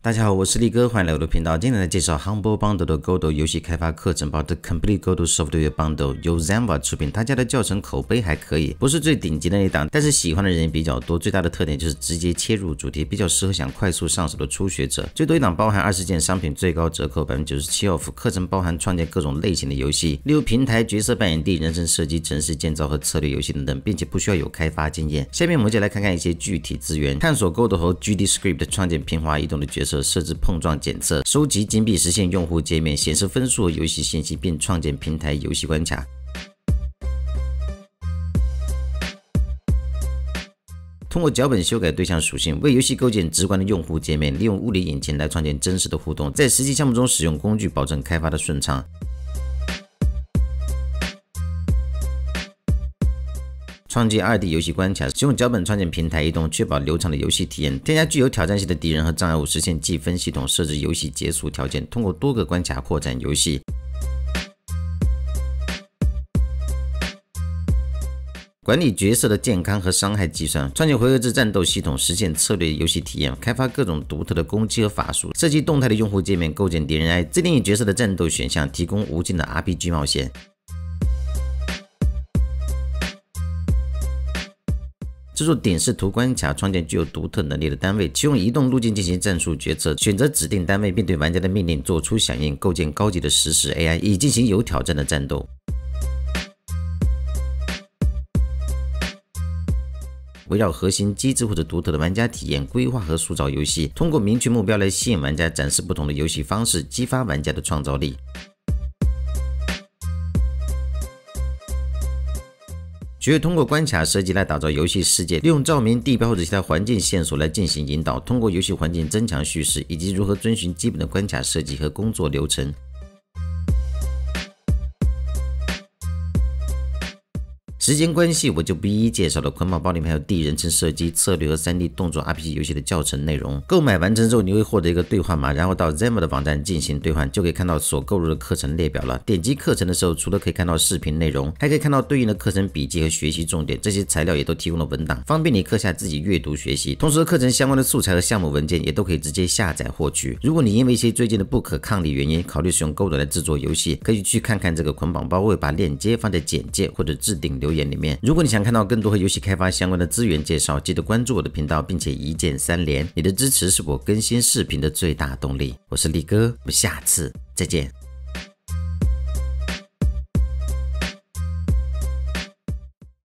大家好，我是力哥，欢迎来我的频道。今天来介绍 Humble Bundle 的 GODO 游戏开发课程包，The Complete GODO Software Bundle 由 Zamba 出品。他家的教程口碑还可以，不是最顶级的那一档，但是喜欢的人也比较多。最大的特点就是直接切入主题，比较适合想快速上手的初学者。最多一档包含二十件商品，最高折扣百分之九十七 off。课程包含创建各种类型的游戏，例如平台、角色扮演、地人生设计、城市建造和策略游戏等等，并且不需要有开发经验。下面我们就来看看一些具体资源，探索 GODO 和 GD Script 创建平滑移动的角色，设置碰撞。检测、收集金币，实现用户界面显示分数和游戏信息，并创建平台游戏关卡。通过脚本修改对象属性，为游戏构建直观的用户界面。利用物理引擎来创建真实的互动，在实际项目中使用工具，保证开发的顺畅。创建二 D 游戏关卡，使用脚本创建平台移动，确保流畅的游戏体验。添加具有挑战性的敌人和障碍物，实现计分系统设置游戏结束条件。通过多个关卡扩展游戏。管理角色的健康和伤害计算。创建回合制战斗系统，实现策略游戏体验。开发各种独特的攻击和法术。设计动态的用户界面，构建敌人 I，自定义角色的战斗选项，提供无尽的 RPG 冒险。制作点视图关卡，创建具有独特能力的单位，启用移动路径进行战术决策，选择指定单位并对玩家的命令做出响应，构建高级的实时 AI，以进行有挑战的战斗。围绕核心机制或者独特的玩家体验规划和塑造游戏，通过明确目标来吸引玩家，展示不同的游戏方式，激发玩家的创造力。学会通过关卡设计来打造游戏世界，利用照明、地标或者其他环境线索来进行引导，通过游戏环境增强叙事，以及如何遵循基本的关卡设计和工作流程。时间关系，我就不一一介绍了。捆绑包里面还有第一人称射击、策略和 3D 动作 RPG 游戏的教程内容。购买完成之后，你会获得一个兑换码，然后到 Zama 的网站进行兑换，就可以看到所购入的课程列表了。点击课程的时候，除了可以看到视频内容，还可以看到对应的课程笔记和学习重点。这些材料也都提供了文档，方便你课下自己阅读学习。同时，课程相关的素材和项目文件也都可以直接下载获取。如果你因为一些最近的不可抗力原因，考虑使用 Go 来制作游戏，可以去看看这个捆绑包，我会把链接放在简介或者置顶留言言里面。如果你想看到更多和游戏开发相关的资源介绍，记得关注我的频道，并且一键三连。你的支持是我更新视频的最大动力。我是力哥，我们下次再见。